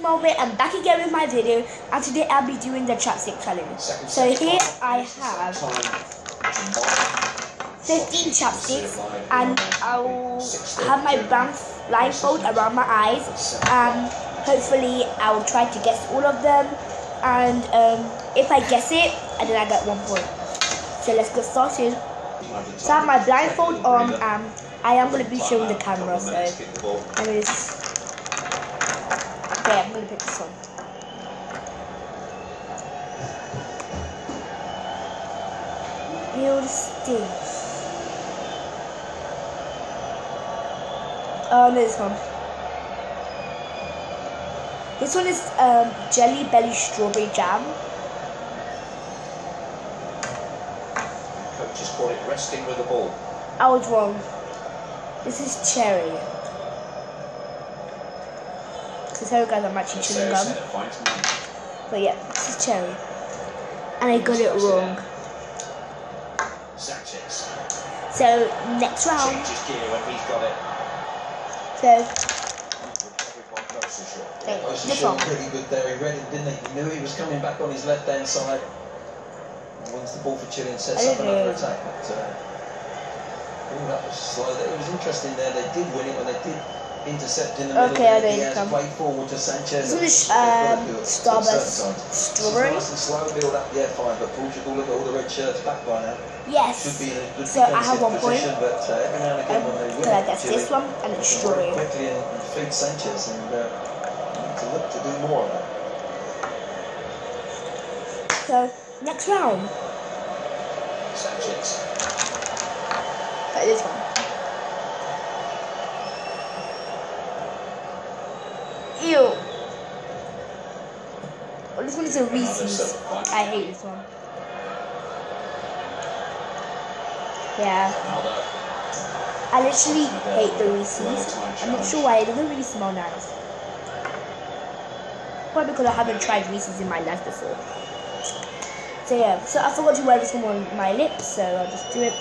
moment I'm back again with my video and today I'll be doing the chapstick challenge. So here I have 15 chapsticks and I'll have my blindfold around my eyes and hopefully I'll try to guess all of them and um, if I guess it and then I get one point. So let's get started. So I have my blindfold on and I am going to be showing the camera so let me just Okay, I'm gonna pick this one. Build stinks. Oh, no, this one. This one is um, Jelly Belly Strawberry Jam. Coaches call it resting with the ball. I was wrong. This is Cherry. So sorry guys, I'm actually chewing gum. But yeah, this is cherry. And I got it wrong. So next round. Changes gear when he's got it. So Okay, okay, Close this shot one. pretty good there. He read it, didn't he? He knew he was coming back on his left hand side. Wins the ball for Chile and sets up another didn't attack. But, uh, oh, that was slow. It was interesting there. They did win it when they did intercept in the middle. Okay, I didn't come. forward to Sanchez. This one is They've got to um, Starburst. Strawberry. Nice and slow build up, yeah, fine. But Portugal look at all the red shirts back by now. Should Yes. be in a good So I have one point. position, but uh, every now and again Um, when they win, so I guess this one and it's strawberry. quickly and, and feed Sanchez and uh, need to look to do more of that. So next round. Sanchez. Like this one. Ew. Oh, this one is a Reese's. I hate this one. Yeah. I literally hate the Reese's. I'm not sure why, it doesn't really smell nice. Probably because I haven't tried Reese's in my life before. So yeah, so I forgot to wear this one on my lips, so I'll just do it.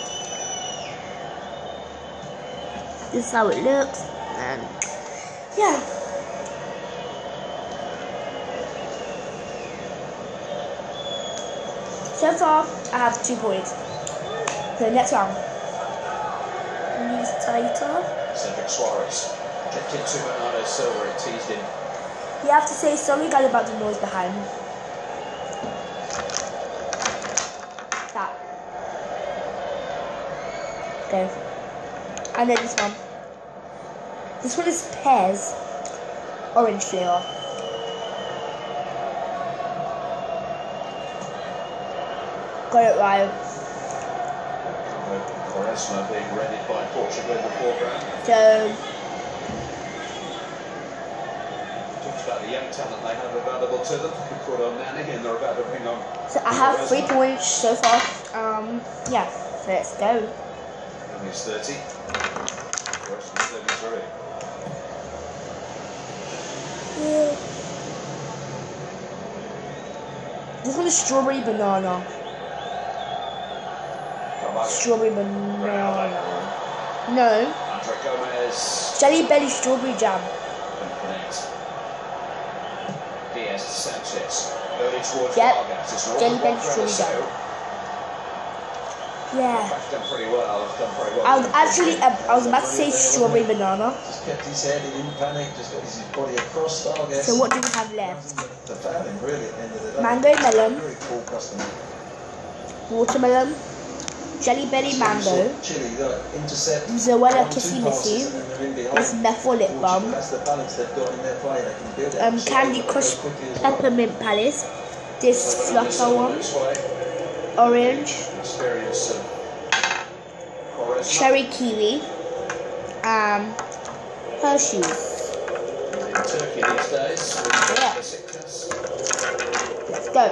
This is how it looks, and yeah. So far, I have two points. So next round. Knees tighter. Cédric Soares. Checked into Bernardo Silva. It teased him. You have to say sorry guys about the noise behind. That. Okay. And then this one. This one is pears. Orange flavor. Got it right. Quaresma being readied by Portugal in the foreground. So Talks about the young talent they have available to them. Who Nani and they're about to bring on so I have three points so far. Um yeah, so let's go. And he's 30. Quaresma's 33. This one is strawberry banana. Strawberry banana. No. Jelly belly strawberry jam. Yep. Jelly belly strawberry Eliseo. Yeah. I was actually, I was about to say strawberry banana. Just kept his head, he didn't panic, just got his body across. So what do we have left? Mango melon. Watermelon. Jelly belly mango. Chile, you got intercept. Zoella kissy missy. and then they're. This methyl lip balm. That's the balance they've got in their play. They can build it. Um, Candy they've got to Crush go quickly as well. Peppermint Palace. This flutter one. Orange. Quaresma. Cherry kiwi. Um, Hershey's. Turkey these days. Yeah. Let's go.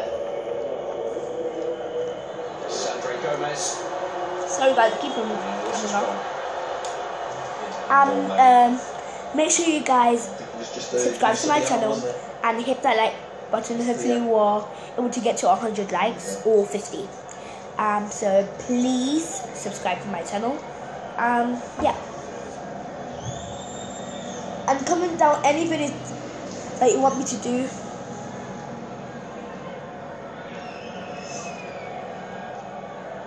Sandra Gomez. Sorry guys, And moving. from- Um, make sure you guys subscribe to my channel and hit that like button. Hopefully, we're able to get to 100 likes or 50. Um, so please subscribe to my channel. Um, yeah. And comment down any videos that you want me to do?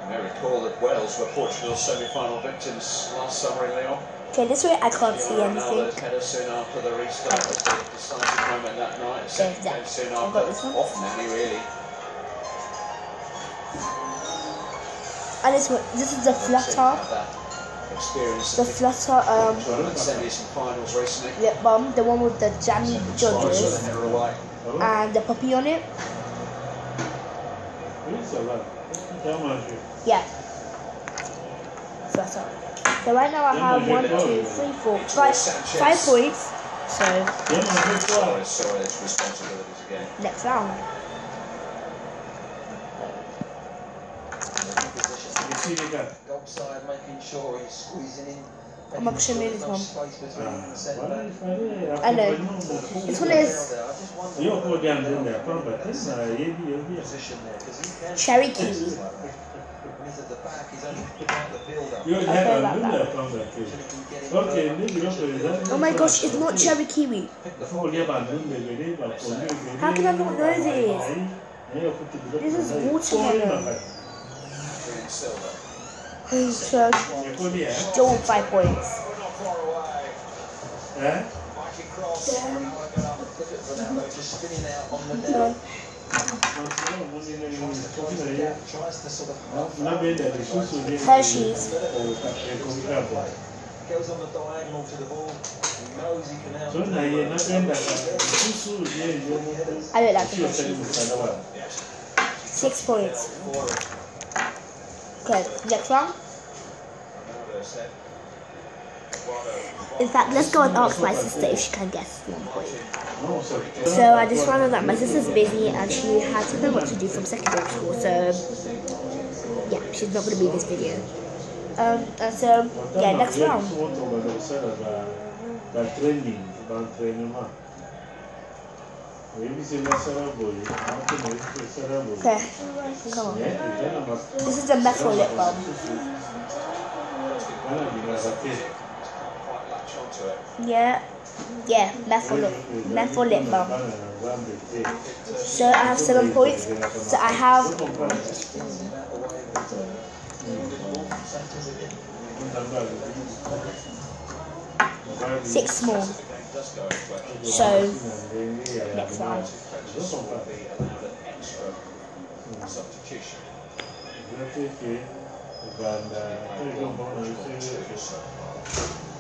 You may recall that Wales were Portugal's semi-final victims last summer in Lyon. Okay, this way I can't see anything. Ronaldo's header soon after the restart was the decisive moment that night. A second that. game soon I've after. got this one. Off Nani, really. And this one, this is the flutter, Experience the flutter um semis and finals recently. lip balm, the one with the jammy judges and the puppy on it. Oui, ça va. T'as mangé. Yeah. Flutter. So right now I have one, two, three, four, five, five points. So T'as mangé quoi Suarez saw his responsibilities again. next round. Ici, les gars. Goal side making sure he's squeezing in. I'm making actually sure this there's one. space between him and the centre voilà, back. il I know. accompagner mon fou. This one is I just wonder Yo, what ko the dan din da kan ba tin na yebi yebi. position there because he can Cherry play kiwi. Like that. When he's at the back, he's only part of the build-up. Yo, I da feel ban like that. da kan ba ke. Until he can get it Okay, further. ni bi ko da. Oh my gosh, it's not cherry kiwi. Ko le ban din da gare ba ko ne gare. How can I not know this? This is watermelon. Julian Silva. So Ne ko ni eh? still five points. Not far away. Eh? Mikey Cross. Hershey's. goes on Six points. Okay, next one. In fact, let's go and ask my sister if she can guess one point. So. I just found out that my sister's busy and she has homework to do from secondary school. So yeah, she's not going to be in this video. Um, so yeah, next round. Okay, come on. This is a methyl lip balm. Onto it. Yeah, yeah, methyl lip, methyl lip balm. So I have seven points. So I have six more. The game does go his way. So next round. Will be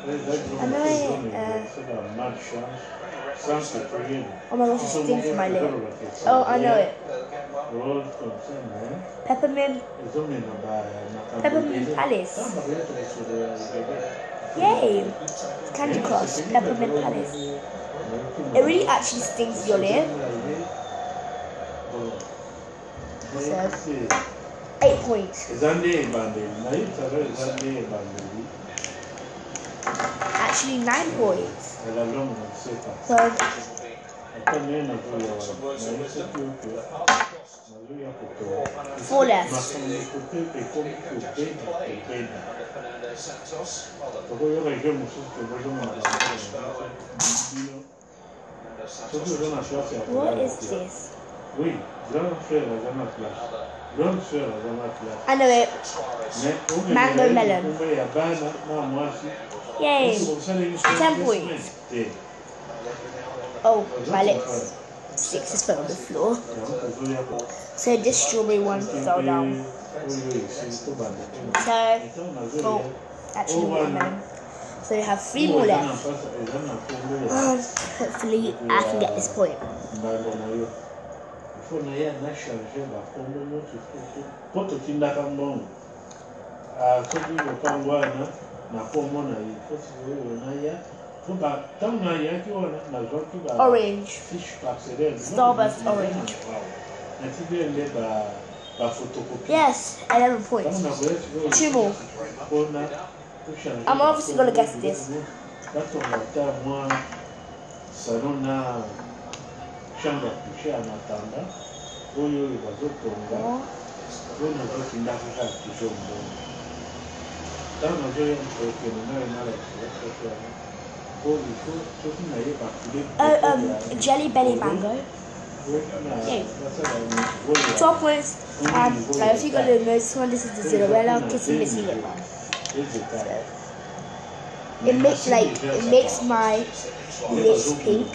Eh, oh my gosh, it stings my lip. Oh, I know it. Peppermint, Peppermint Palace. Yay! Candy Crush, Peppermint Palace. It really actually stings your lip. So, eight points. actually nine poets. But four left. What is this? Oui, la la Mango melon. Ekikumba ya bana na mwasi. Yay! Ten points. Oh, my lips. Six is fell on the floor. Donc, ozoya ko- So this strawberry one fell down. So, oh, actually watermelon. So we have three more left. Um, hopefully I can get this point. nakomona ye fosikoyo naya ntango nayaki wana nazwaki bafiche parcellele nati lele Yes, 11 points. Two more. I'm obviously going to guess this. Oh. That's on the mwa salon na shamba kusha matanda. Oyo bazotonga. Four. Oyo nazokinda kuka kishombo. Tauna zoya mtoke na mara kushana. Oh, Oh, um, Jelly Belly Mango. Yeah. 12 points. And I think I the most one. This is the Cinderella Kissy Missy Lip Balm. It makes like it makes my lips pink.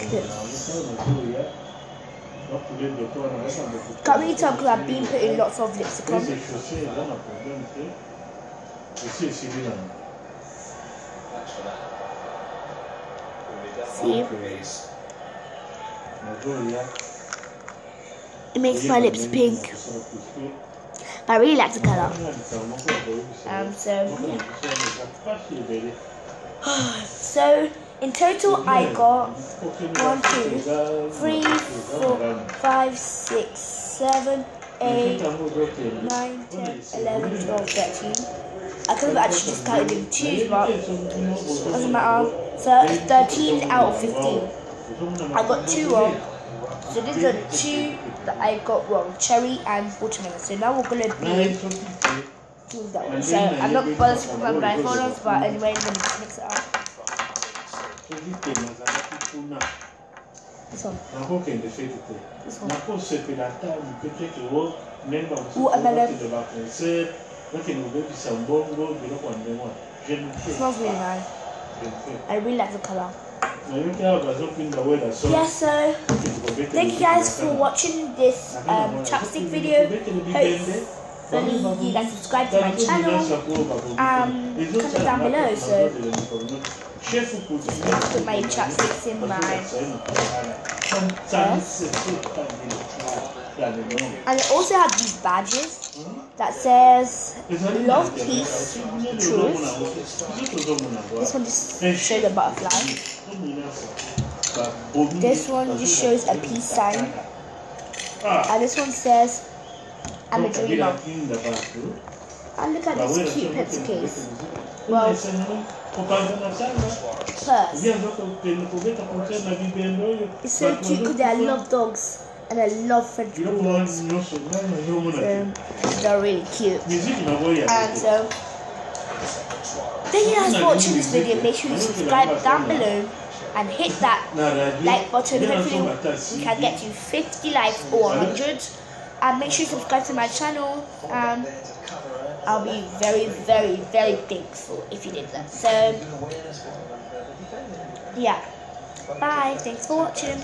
Can't really tell because I've been putting lots of lipstick on. Thanks for that. See? It makes my lips pink. I really like the color. Um, so yeah. So in total, I got one, two, three, four, five, six, seven, eight, nine, ten, eleven, twelve, thirteen. I could have actually just counted in twos, but doesn't matter. So it's 13 out of 15. I got two wrong. So these are two that I got wrong, cherry and watermelon. So now we're gonna be doing that one. So I'm not bothered to put my blindfolds, but anyway, me just mix it up. This one, nakokende fete te this one. nakosepela ata peut-être o memba Watermelon. Mosusu baconcert bakende kobebisa mbongo biloko ya ndenge wana j'aime It smells really nice. I really like the color. nayoki awa bazopinda weda so Yeah, so thank you guys for watching this um, chapstick video. Hopefully you guys subscribe to my channel. Um, comment down below, so- I'll put my chapsticks in my And it also have these badges that says love, peace, truth. This one just shows a butterfly. This one just shows a peace sign. And this one says I'm a dreamer. And look at this cute pencil case. Well, purse. It's so cute because I love dogs and I love French bulldogs. Um, they're really cute. And so, thank you guys for watching this video. Make sure you subscribe down below and hit that like button. Hopefully, we can get you 50 likes or 100. And make sure you subscribe to my channel. And I'll be very, very, very thankful if you did that. So, yeah. Bye. Thanks for watching.